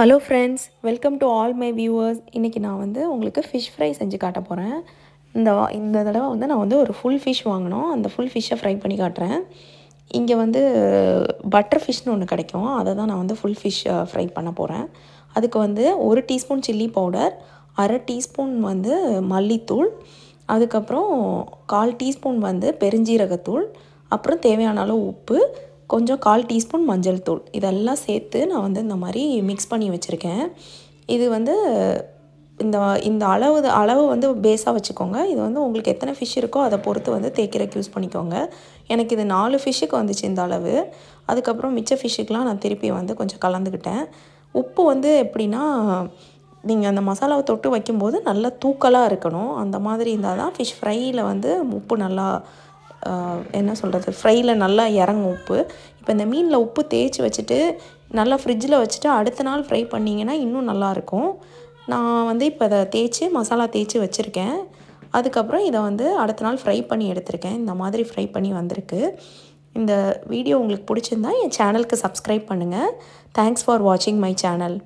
Hello friends welcome to all my viewers இன்றைக்கி நான் வந்து உங்களுக்கு ஃபிஷ் ஃப்ரை செஞ்சு காட்ட போகிறேன் இந்த இந்த தடவை வந்து நான் வந்து ஒரு ஃபுல் ஃபிஷ் வாங்கினோம் அந்த ஃபுல் ஃபிஷ்ஷை ஃப்ரை பண்ணி காட்டுறேன். இங்கே வந்து பட்டர் ஃபிஷ்னு ஒன்று கிடைக்கும். அதை தான் நான் வந்து ஃபுல் ஃபிஷ் ஃப்ரை பண்ண போகிறேன் அதுக்கு வந்து ஒரு டீஸ்பூன் சில்லி பவுடர் அரை டீஸ்பூன் வந்து மல்லித்தூள் அதுக்கப்புறம் கால் டீஸ்பூன் வந்து பெருஞ்சீரகத்தூள் அப்புறம் தேவையான அளவு உப்பு கொஞ்சம் கால் டீஸ்பூன் மஞ்சள் தூள். இதெல்லாம் சேர்த்து நான் வந்து இந்த மாதிரி மிக்ஸ் பண்ணி வச்சுருக்கேன். இது வந்து இந்த இந்த அளவு அளவு வந்து பேஸாக வச்சுக்கோங்க. இது வந்து உங்களுக்கு எத்தனை ஃபிஷ் இருக்கோ அதை பொறுத்து வந்து தேய்க்கிறக்கு யூஸ் பண்ணிக்கோங்க. எனக்கு இது நாலு ஃபிஷ்ஷுக்கு வந்துச்சு இந்த அளவு. அதுக்கப்புறம் மிச்ச ஃபிஷ்ஷுக்கெலாம் நான் திருப்பி வந்து கொஞ்சம் கலந்துக்கிட்டேன். உப்பு வந்து எப்படின்னா நீங்கள் அந்த மசாலாவை தொட்டு வைக்கும்போது நல்லா தூக்கலாக இருக்கணும். அந்த மாதிரி இருந்தால் தான் ஃபிஷ் ஃப்ரையில் வந்து உப்பு நல்லா என்ன சொல்கிறது ஃப்ரையில் நல்லா இறங்கும் உப்பு. இப்போ இந்த மீனில் உப்பு தேய்ச்சி வச்சுட்டு நல்லா ஃப்ரிட்ஜில் வச்சுட்டு அடுத்த நாள் ஃப்ரை பண்ணிங்கன்னா இன்னும் நல்லாயிருக்கும் நான் வந்து இப்போ அதை தேய்ச்சி மசாலா தேய்ச்சி வச்சுருக்கேன். அதுக்கப்புறம் இதை வந்து அடுத்த நாள் ஃப்ரை பண்ணி எடுத்திருக்கேன். இந்த மாதிரி ஃப்ரை பண்ணி வந்திருக்கு. இந்த வீடியோ உங்களுக்கு பிடிச்சிருந்தா என் சேனலுக்கு சப்ஸ்கிரைப் பண்ணுங்கள் தேங்க்ஸ் ஃபார் வாட்சிங் மை சேனல்